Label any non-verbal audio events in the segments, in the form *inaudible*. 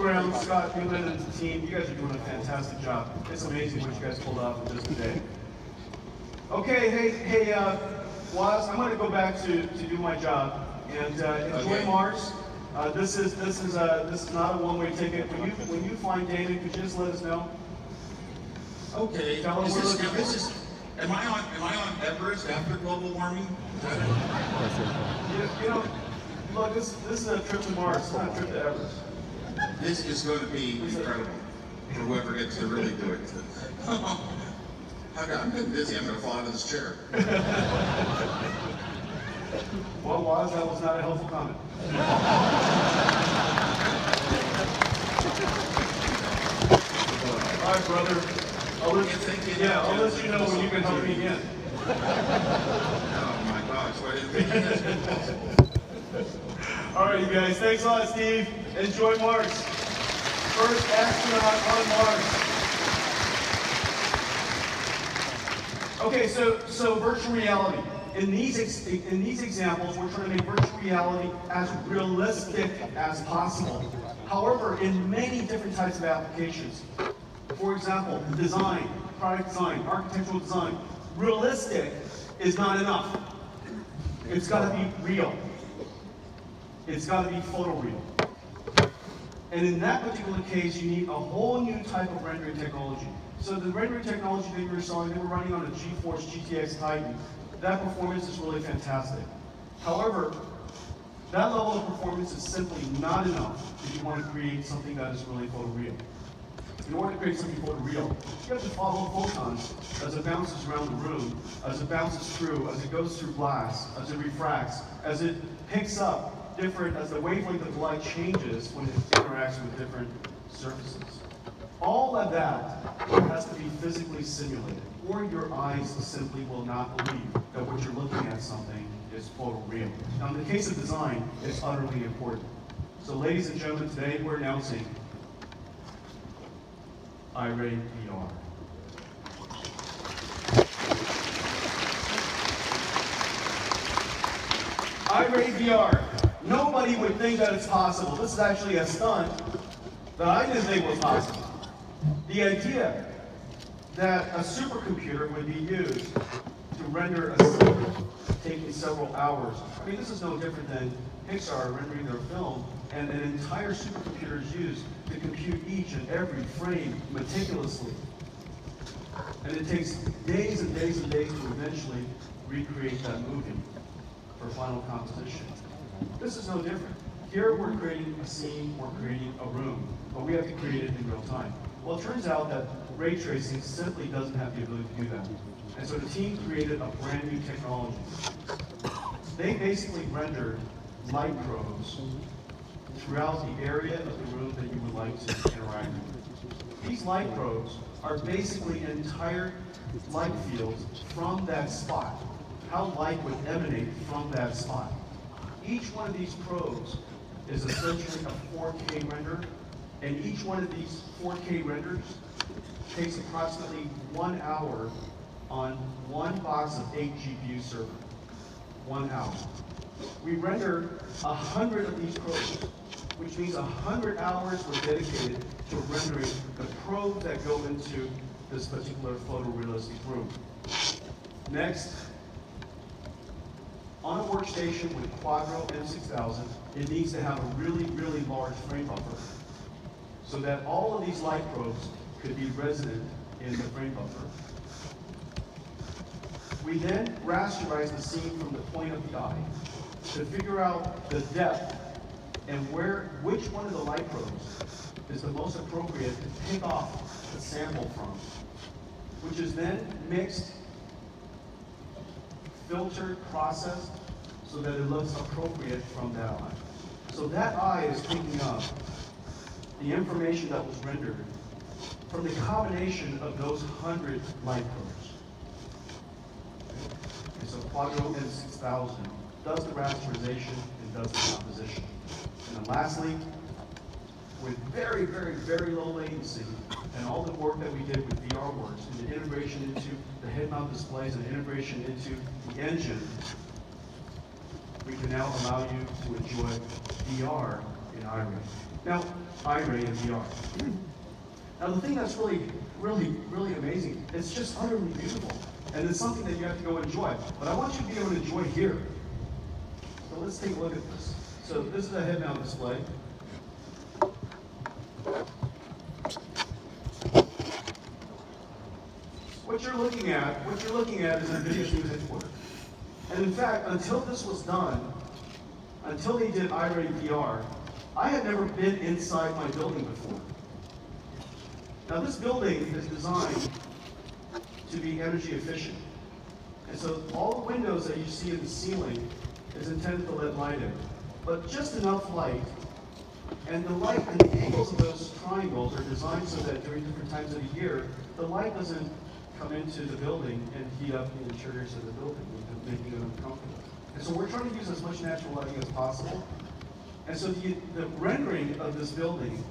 around, Scott you and the team. You guys are doing a fantastic job. It's amazing what you guys pulled off in just a day. Okay, hey, hey, uh, Woz, I'm gonna go back to, to do my job and uh, enjoy Okay. Mars. Uh, this is this is uh, this is not a one-way ticket. When you when you find David, could you just let us know? Okay, Tell is this, looking this is, am I on, am I on Everest after global warming? Is that it? You, you know, look, this this is a trip to Mars, it's not a trip to Everest. This is going to be incredible for whoever gets to really do it. *laughs* I'm getting dizzy, I'm gonna fall out of this chair. *laughs* Well, Woz, that was not a helpful comment. All right, brother. I'll let, yeah, I'll let you know when you can help me again. Oh my gosh, why didn't think of this? Right, you guys. Thanks a lot, Steve. Enjoy Mars. First astronaut on Mars. Okay, so so virtual reality. In these in these examples, we're trying to make virtual reality as realistic as possible. However, in many different types of applications, for example, design, product design, architectural design, realistic is not enough. It's got to be real. It's got to be photoreal. And in that particular case, you need a whole new type of rendering technology. So the rendering technology that you were selling, they were running on a GeForce GTX Titan. That performance is really fantastic. However, that level of performance is simply not enough if you want to create something that is really photoreal. In order to create something photoreal, you have to follow photons as it bounces around the room, as it bounces through, as it goes through glass, as it refracts, as it picks up different, as the wavelength of light changes when it interacts with different surfaces. All of that has to be physically simulated, or your eyes simply will not believe that what you're looking at something is photoreal. Now, in the case of design, it's utterly important. So, ladies and gentlemen, today we're announcing iRay VR. iRay VR. Nobody would think that it's possible. This is actually a stunt that I didn't think was possible. The idea that a supercomputer would be used to render a scene taking several hours. I mean, this is no different than Pixar rendering their film, and an entire supercomputer is used to compute each and every frame meticulously. And it takes days and days and days to eventually recreate that movie for final composition. This is no different. Here we're creating a scene, we're creating a room, but we have to create it in real time. Well, it turns out that ray tracing simply doesn't have the ability to do that. And so the team created a brand new technology. They basically rendered light probes throughout the area of the room that you would like to interact with. These light probes are basically an entire light fields from that spot. How light would emanate from that spot. Each one of these probes is essentially a 4K render, and each one of these 4K renders takes approximately one hour on one box of eight GPU server. One hour. We render a hundred of these probes, which means a hundred hours were dedicated to rendering the probes that go into this particular photorealistic room. Next, on a workstation with Quadro M6000, it needs to have a really, really large frame buffer so that all of these light probes could be resident in the frame buffer. We then rasterize the scene from the point of the eye to figure out the depth and where, which one of the light probes is the most appropriate to pick off the sample from, which is then mixed, filtered, processed, so that it looks appropriate from that eye. So that eye is picking up the information that was rendered from the combination of those 100 light probes. Okay, so Quadro M6000 does the rasterization and does the composition. And then lastly, with very, very, very low latency, and all the work that we did with VRWorks, and the integration into the head-mount displays and integration into the engine, we can now allow you to enjoy VR in iRay. Now, iRay and VR. Now, the thing that's really, really, really amazing, it's just utterly beautiful. And it's something that you have to go enjoy. But I want you to be able to enjoy here. So let's take a look at this. So this is a head mount display. What you're looking at, what you're looking at is NVIDIA's new headquarters. And in fact, until this was done, until they did iRay VR, I had never been inside my building before. Now this building is designed to be energy efficient. And so all the windows that you see in the ceiling is intended to let light in. But just enough light, and the light and the angles of those triangles are designed so that during different times of the year, the light doesn't come into the building and heat up the interiors of the building, making it uncomfortable. And so we're trying to use as much natural lighting as possible. And so the, the rendering of this building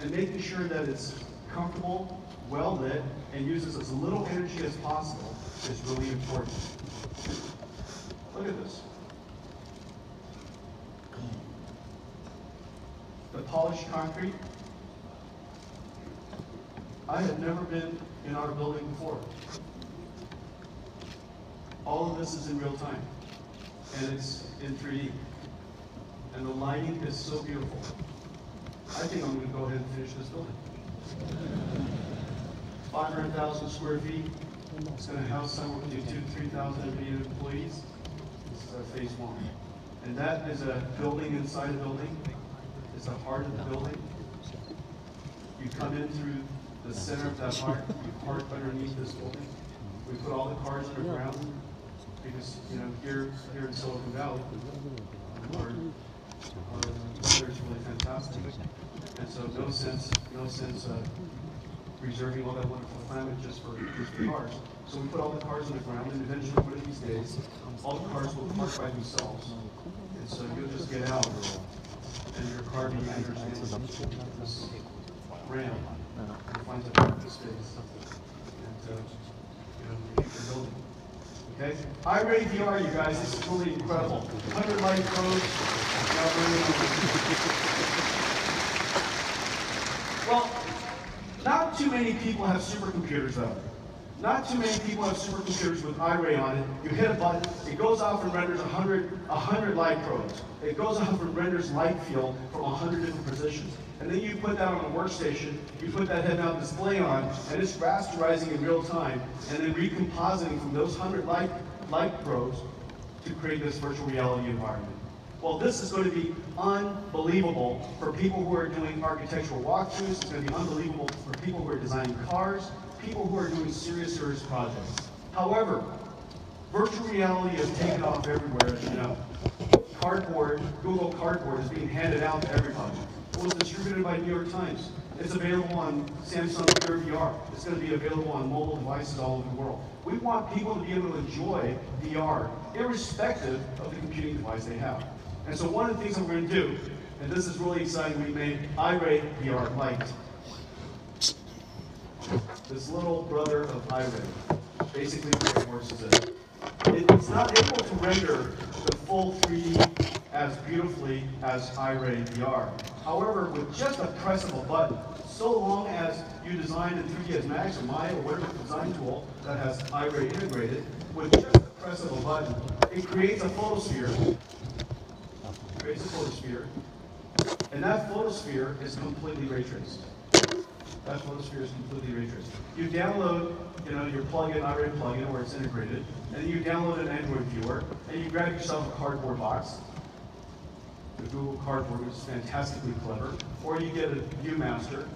and making sure that it's comfortable, well lit, and uses as little energy as possible is really important. Look at this. The polished concrete. I have never been in our building before. All of this is in real time, and it's in 3D. And the lighting is so beautiful. I think I'm going to go ahead and finish this building. 500,000 square feet. It's to house somewhere between two, 3,000 employees. This is our phase one. And that is a building inside a building. It's the heart of the building. You come in through the center of that you park underneath this building. We put all the cars underground because, you know, here, here in Silicon Valley, our, our weather is really fantastic. And so no sense, no sense uh, reserving all that wonderful climate just for, just for cars. So we put all the cars on the ground, and eventually one of these days, all the cars will park by themselves. And so you'll just get out, and your car being understands this ramp, parking space, and, uh, you know, the building. Okay? iRay VR, you guys, this is really incredible. 100 light codes. Well, not too many people have supercomputers though. Not too many people have supercomputers with iRay on it. You hit a button, it goes off and renders 100, 100 light probes. It goes off and renders light field from 100 different positions. And then you put that on a workstation, you put that head mount display on, and it's rasterizing in real time, and then recompositing from those 100 light, light probes to create this virtual reality environment. Well, this is going to be unbelievable for people who are doing architectural walkthroughs. It's going to be unbelievable for people who are designing cars, people who are doing serious, serious projects. However, virtual reality has taken off everywhere, as you know. Cardboard, Google Cardboard is being handed out to everybody. Was distributed by New York Times. It's available on Samsung Gear VR. It's going to be available on mobile devices all over the world. We want people to be able to enjoy VR, irrespective of the computing device they have. And so one of the things that we're going to do, and this is really exciting, we made iRay VR Lite. This little brother of iRay. Basically, the it it's not able to render the full 3D as beautifully as iRay VR. However, with just a press of a button, so long as you design in 3ds Max or Maya or whatever design tool that has iRay integrated, with just a press of a button, it creates a photosphere. Creates a photosphere. And that photosphere is completely ray traced. That photosphere is completely ray traced. You download, you know, your plugin, iRay plugin, where it's integrated, and then you download an Android viewer, and you grab yourself a cardboard box, the Google Cardboard, which is fantastically clever, or you get a ViewMaster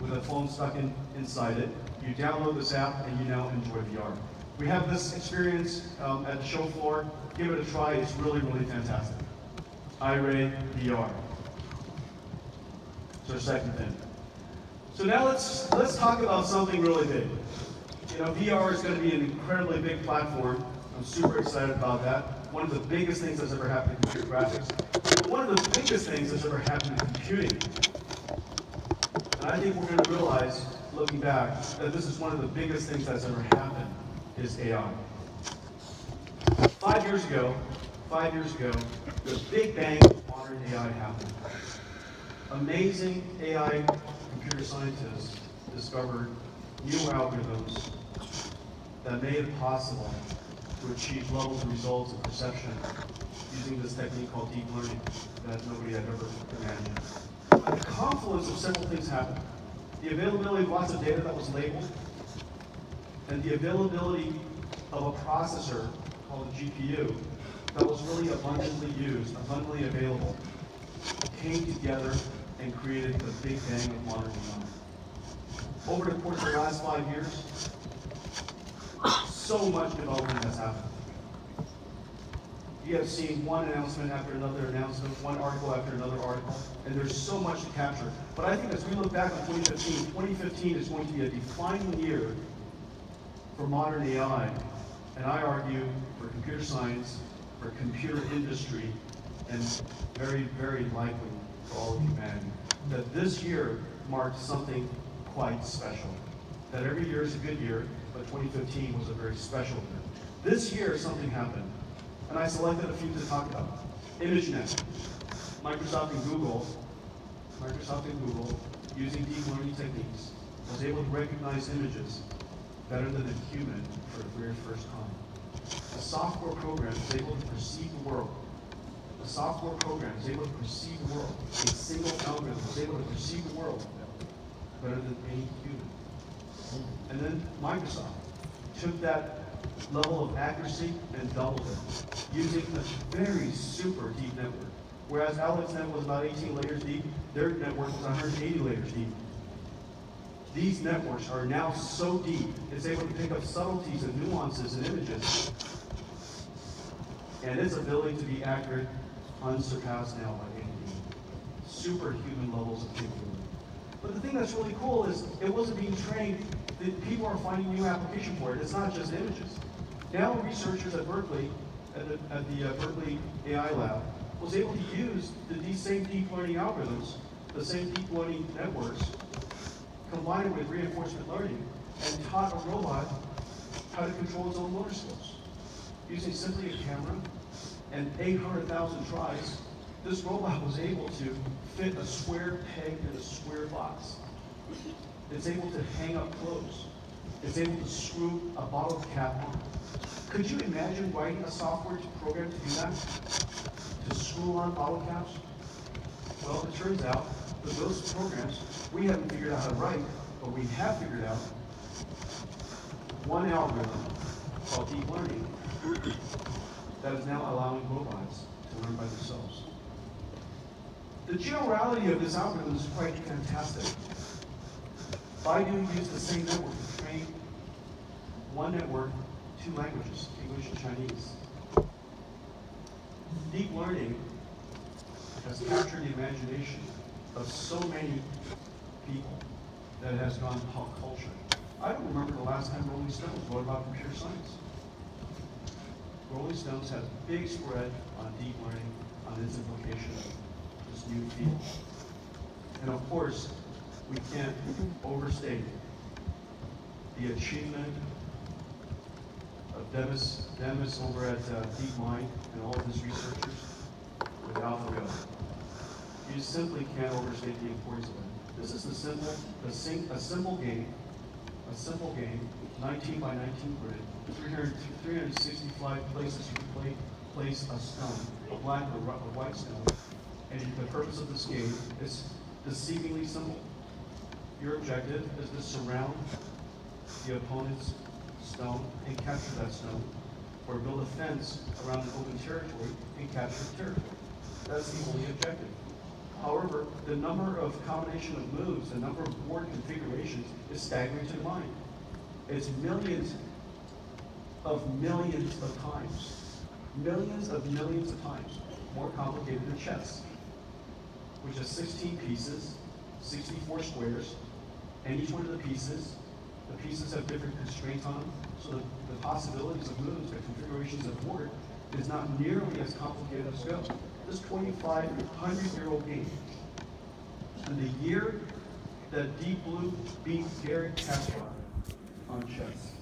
with a phone stuck in, inside it. You download this app, and you now enjoy VR. We have this experience um, at the show floor. Give it a try. It's really, really fantastic. iRay VR. It's our second thing. So now let's let's talk about something really big. You know, VR is going to be an incredibly big platform. I'm super excited about that. One of the biggest things that's ever happened in computer graphics. But one of the biggest things that's ever happened in computing. And I think we're going to realize, looking back, that this is one of the biggest things that's ever happened is AI. Five years ago, five years ago, the big bang of modern AI happened. amazing AI computer scientists discovered new algorithms that made it possible to achieve levels of results of perception using this technique called deep learning that nobody had ever imagined. At the confluence of several things happened. The availability of lots of data that was labeled, and the availability of a processor called a GPU that was really abundantly used, abundantly available, came together and created the big bang of modern design. Over the course of the last five years, so much development has happened. You have seen one announcement after another announcement, one article after another article, and there's so much to capture. But I think as we look back on 2015, 2015 is going to be a defining year for modern AI, and I argue for computer science, for computer industry, and very, very likely for all of humanity. That this year marked something quite special. That every year is a good year, but 2015 was a very special year. This year, something happened, and I selected a few to talk about. ImageNet, Microsoft and Google, Microsoft and Google, using deep learning techniques, was able to recognize images better than a human for the very first time. A software program is able to perceive the world. A software program is able to perceive the world. A single algorithm is able to perceive the world better than any human. And then Microsoft took that level of accuracy and doubled it using a very super deep network. Whereas AlexNet was about 18 layers deep, their network was 180 layers deep. These networks are now so deep, it's able to pick up subtleties and nuances in images. And its ability to be accurate, unsurpassed now by any superhuman levels of capability. But the thing that's really cool is it wasn't being trained, the people are finding new application for it. It's not just images. Now researchers at Berkeley, at the, at the uh, Berkeley AI Lab, was able to use the, these same deep learning algorithms, the same deep learning networks, combined with reinforcement learning, and taught a robot how to control its own motor skills. Using simply a camera and 800,000 tries, this robot was able to fit a square peg in a square box. It's able to hang up clothes. It's able to screw a bottle cap on. Could you imagine writing a software program to do that? To screw on bottle caps? Well, it turns out that those programs we haven't figured out how to write, but we have figured out one algorithm called deep learning that is now allowing robots to learn by themselves. The generality of this algorithm is quite fantastic. Baidu used the same network to train one network, two languages, English and Chinese. Deep learning has captured the imagination of so many people that has gone pop culture. I don't remember the last time Rolling Stones wrote about computer science. Rolling Stones has a big spread on deep learning, on its implication new field. And of course, we can't overstate the achievement of Demis, Demis over at uh, DeepMind and all of his researchers with AlphaGo. You simply can't overstate the importance of it. This is a simple, a, sing, a simple game, a simple game, 19 by 19 grid, 300, 365 places you can play, place a stone, a black or a white stone, and the purpose of this game is deceivingly simple. Your objective is to surround the opponent's stone and capture that stone, or build a fence around an open territory and capture the territory. That's the only objective. However, the number of combination of moves, the number of board configurations is staggering to the mind. It's millions of millions of times. Millions of millions of times more complicated than chess which has 16 pieces, 64 squares, and each one of the pieces, the pieces have different constraints on them, so the, the possibilities of moves, the configurations of board, is not nearly as complicated as Go. This 2,500-year-old game, in the year that Deep Blue beat Garry Kasparov on chess,